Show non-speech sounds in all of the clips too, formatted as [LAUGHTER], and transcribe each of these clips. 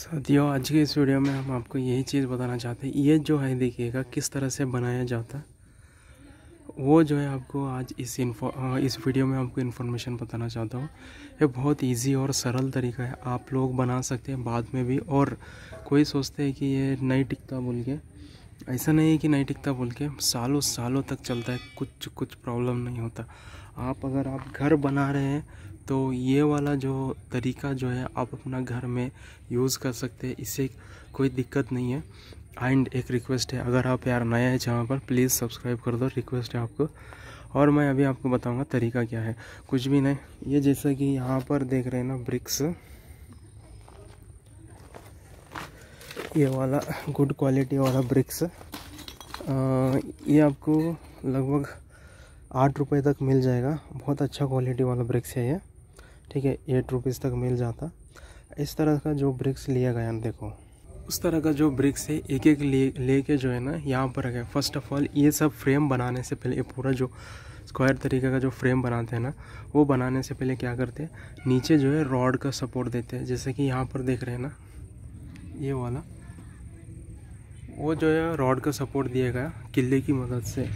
साथियों, आज के इस वीडियो में हम आपको यही चीज़ बताना चाहते हैं। ये जो है, देखिएगा, किस तरह से बनाया जाता है वो जो है आपको आज इस इन्फो इस वीडियो में आपको इन्फॉर्मेशन बताना चाहता हूँ। ये बहुत इजी और सरल तरीका है। आप लोग बना सकते हैं बाद में भी और कोई सोचते हैं कि ये नहीं टिकता बोल के, ऐसा नहीं है कि नहीं टिकता बोल के सालों सालों तक चलता है, कुछ कुछ प्रॉब्लम नहीं होता। आप अगर आप घर बना रहे हैं तो ये वाला जो तरीका जो है, आप अपना घर में यूज़ कर सकते हैं। इससे कोई दिक्कत नहीं है। एंड एक रिक्वेस्ट है, अगर आप यार नया है जहाँ पर प्लीज़ सब्सक्राइब कर दो रिक्वेस्ट है आपको। और मैं अभी आपको बताऊँगा तरीका क्या है। कुछ भी नहीं, ये जैसा कि यहाँ पर देख रहे हैं ना ब्रिक्स ये वाला गुड क्वालिटी वाला ब्रिक्स ये आपको लगभग आठ रुपये तक मिल जाएगा। बहुत अच्छा क्वालिटी वाला ब्रिक्स है ये। ठीक है एट रुपीज़ तक मिल जाता। इस तरह का जो ब्रिक्स लिया गया देखो। उस तरह का जो ब्रिक्स है एक एक ले, लेके जो है ना, यहाँ पर रखे फ़र्स्ट ऑफ़ ऑल ये सब फ्रेम बनाने से पहले पूरा जो स्क्वायर तरीके का जो फ्रेम बनाते हैं ना, वो बनाने से पहले क्या करते हैं, नीचे जो है रॉड का सपोर्ट देते हैं। जैसे कि यहाँ पर देख रहे हैं ना, ये वाला, वो जो है रॉड का सपोर्ट दिया गया किले की मदद से।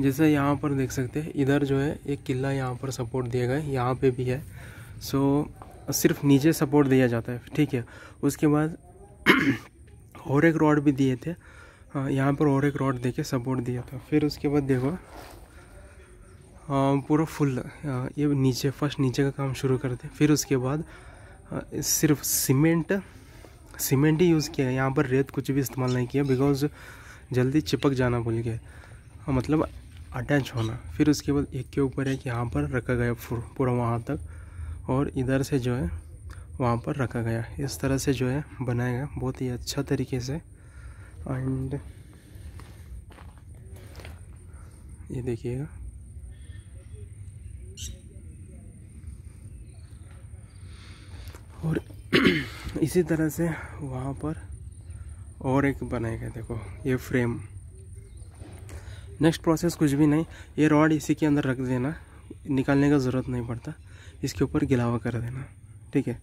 जैसे यहाँ पर देख सकते हैं, इधर जो है एक किला यहाँ पर सपोर्ट दिया गया, यहाँ पे भी है। सो सिर्फ़ नीचे सपोर्ट दिया जाता है, ठीक है? उसके बाद [CLEARS THROAT] और एक रॉड भी दिए थे। हाँ यहाँ पर और एक रॉड दे के सपोर्ट दिया था। फिर उसके बाद देखो पूरा फुल ये नीचे फ़र्स्ट नीचे का काम शुरू करते फिर उसके बाद सिर्फ़ सीमेंट सीमेंट ही यूज़ किया यहाँ पर रेत कुछ भी इस्तेमाल नहीं किया बिकॉज़ जल्दी चिपक जाना भूल गए। मतलब अटैच होना। फिर उसके बाद एक के ऊपर एक यहाँ पर रखा गया पूरा वहाँ तक। और इधर से जो है, वहाँ पर रखा गया इस तरह से जो है, बनाया गया। बहुत ही अच्छा तरीके से। एंड ये देखिएगा और [CLEARS THROAT] इसी तरह से वहाँ पर और एक बनाएगा देखो, ये फ्रेम नेक्स्ट प्रोसेस कुछ भी नहीं। ये रॉड इसी के अंदर रख देना। निकालने का ज़रूरत नहीं पड़ता। इसके ऊपर गिलावा कर देना, ठीक है?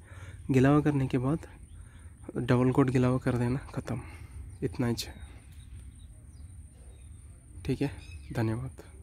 गिलावा करने के बाद डबल कोट गिलावा कर देना, ख़त्म। इतना ही ठीक है? धन्यवाद।